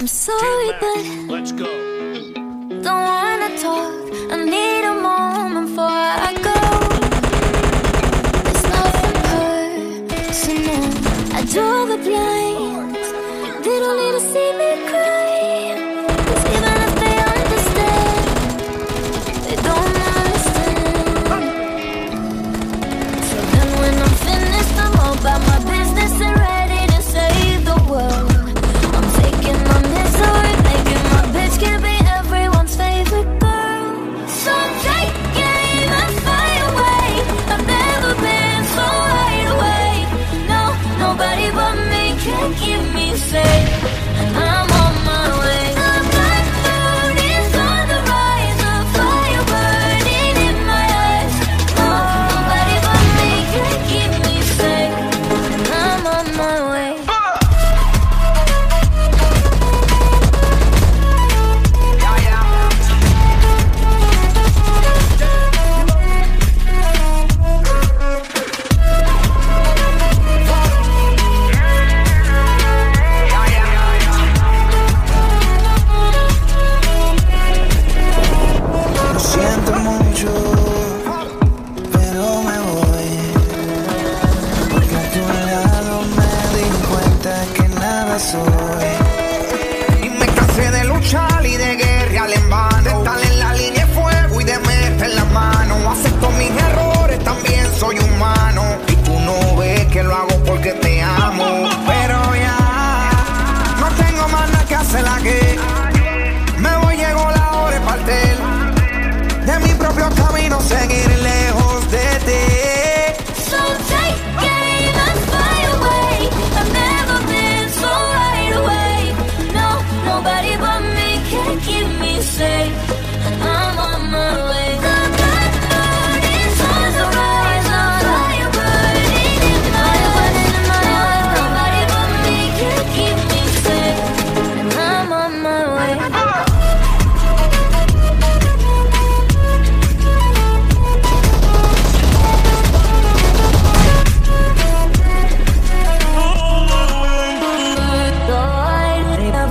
I'm sorry, but let's go. Don't wanna talk. I need a moment before I go. There's nothing personal. I drove a blind. They don't need to see me. soy. Y me cansé de luchar y de guerra.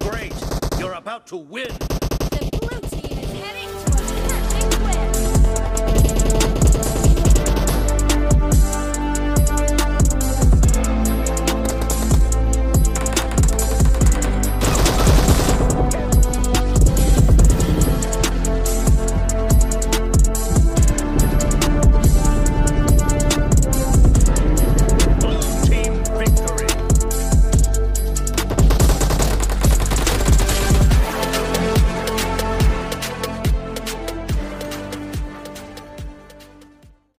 great. You're about to win. The blue team is heading